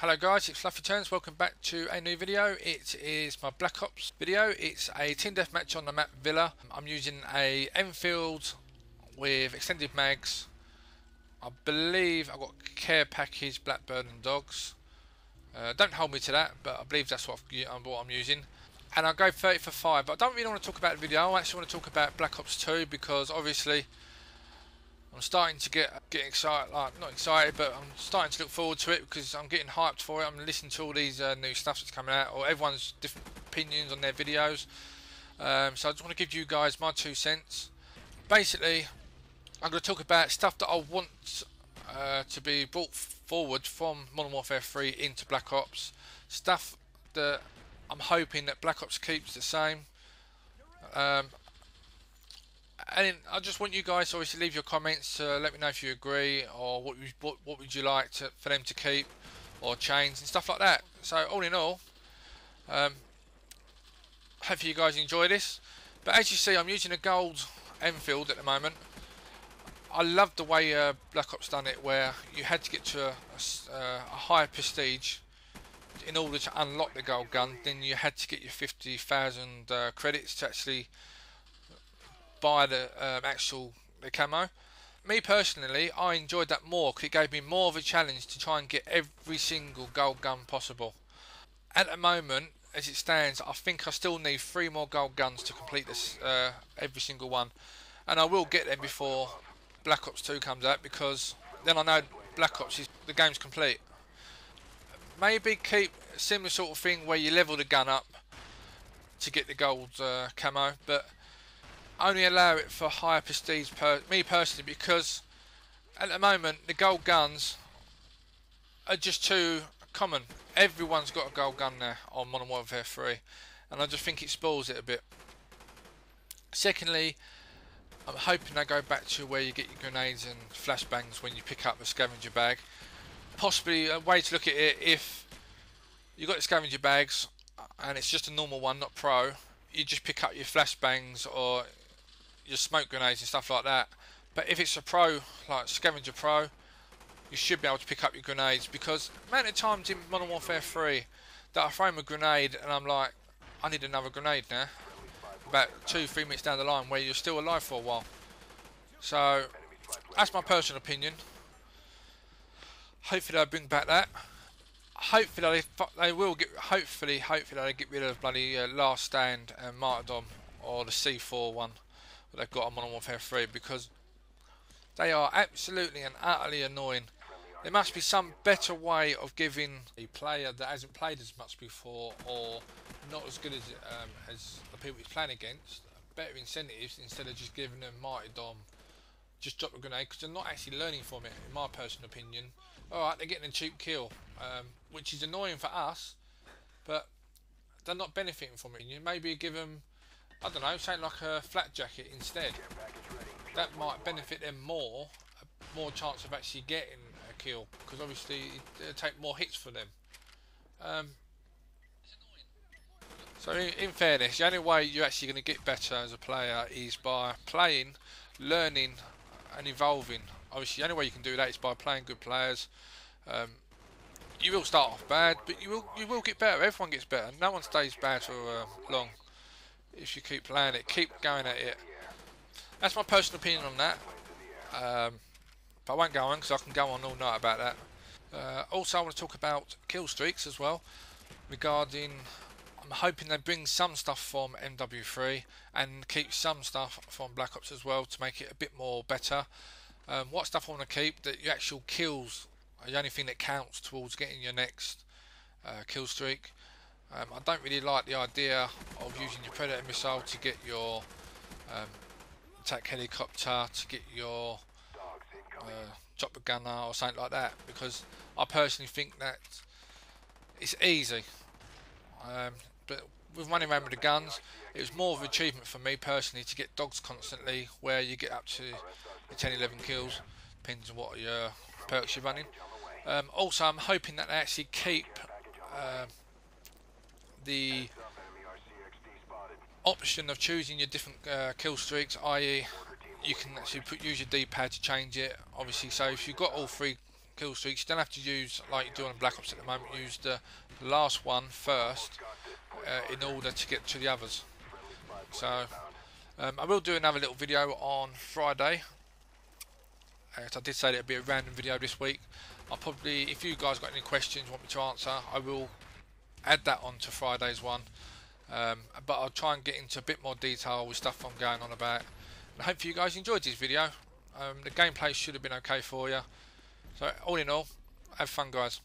Hello guys, it's Fluffy Turns. Welcome back to a new video. It is my Black Ops video. It's a team deathmatch on the map Villa. I'm using a Enfield with extended mags. I believe I've got care package, Blackbird and dogs. Uh, don't hold me to that, but I believe that's what, I've, what I'm using. And I'll go 30 for 5, but I don't really want to talk about the video. I actually want to talk about Black Ops 2 because obviously I'm starting to get get excited, like not excited, but I'm starting to look forward to it because I'm getting hyped for it. I'm listening to all these uh, new stuff that's coming out, or everyone's different opinions on their videos. Um, so I just want to give you guys my two cents. Basically, I'm going to talk about stuff that I want uh, to be brought forward from Modern Warfare 3 into Black Ops. Stuff that I'm hoping that Black Ops keeps the same. Um, and I just want you guys to obviously leave your comments to let me know if you agree or what what, what would you like to, for them to keep or change and stuff like that. So all in all, um, hopefully you guys enjoy this. But as you see, I'm using a gold Enfield at the moment. I love the way uh, Black Ops done it, where you had to get to a, a, uh, a higher prestige in order to unlock the gold gun. Then you had to get your 50,000 uh, credits to actually buy the um, actual the camo. Me personally, I enjoyed that more because it gave me more of a challenge to try and get every single gold gun possible. At the moment, as it stands, I think I still need three more gold guns to complete this uh, every single one, and I will get them before Black Ops 2 comes out because then I know Black Ops is the game's complete. Maybe keep a similar sort of thing where you level the gun up to get the gold uh, camo, but only allow it for higher prestige per me personally because at the moment the gold guns are just too common. Everyone's got a gold gun now on Modern Warfare 3 and I just think it spoils it a bit. Secondly, I'm hoping they go back to where you get your grenades and flashbangs when you pick up a scavenger bag. Possibly a way to look at it if you've got the scavenger bags and it's just a normal one, not pro, you just pick up your flashbangs or your smoke grenades and stuff like that. But if it's a pro, like Scavenger Pro, you should be able to pick up your grenades because amount of times in Modern Warfare 3 that I throw a grenade and I'm like, I need another grenade now. About two, three minutes down the line where you're still alive for a while. So, that's my personal opinion. Hopefully I bring back that. Hopefully they, they will get, hopefully, hopefully they get rid of bloody uh, Last Stand and Martyrdom or the C4 one they've got on Modern Warfare 3 because they are absolutely and utterly annoying. There must be some better way of giving a player that hasn't played as much before or not as good as um, as the people he's playing against better incentives instead of just giving them martyrdom just drop a grenade because they're not actually learning from it in my personal opinion alright they're getting a cheap kill um, which is annoying for us but they're not benefiting from it maybe give them I don't know, something like a flak jacket instead. That might benefit them more, more chance of actually getting a kill, because obviously it'll take more hits for them. Um, so in, in, fairness, the only way you're actually going to get better as a player is by playing, learning and evolving. Obviously the only way you can do that is by playing good players. Um, you will start off bad, but you will you will get better. Everyone gets better. No one stays bad for uh, long if you keep playing it. Keep going at it. That's my personal opinion on that. Um, but I won't go on because I can go on all night about that. Uh, also, I want to talk about kill streaks as well. Regarding, I'm hoping they bring some stuff from MW3 and keep some stuff from Black Ops as well to make it a bit more better. Um, what stuff I want to keep? That your actual kills are the only thing that counts towards getting your next uh, kill streak. Um, I don't really like the idea of using your Predator missile to get your um, attack helicopter, to get your uh, chopper gunner or something like that because I personally think that it's easy. Um, but with running around with the guns, it was more of an achievement for me personally to get dogs constantly where you get up to 10 11 kills, depends on what your perks you're running. Um, also, I'm hoping that they actually keep uh, the option of choosing your different uh, kill streaks, i.e. you can actually put, use your D-pad to change it, obviously, so if you've got all three kill streaks. You don't have to use like you do on Black Ops at the moment. Use the last one first uh, in order to get to the others. So um, I will do another little video on Friday. As I did say that it'd be a random video this week. I'll probably, if you guys got any questions, want me to answer, I will add that on to Friday's one. Um, but I'll try and get into a bit more detail with stuff I'm going on about. And I hope you guys enjoyed this video. Um, the gameplay should have been okay for you. So all in all, have fun guys.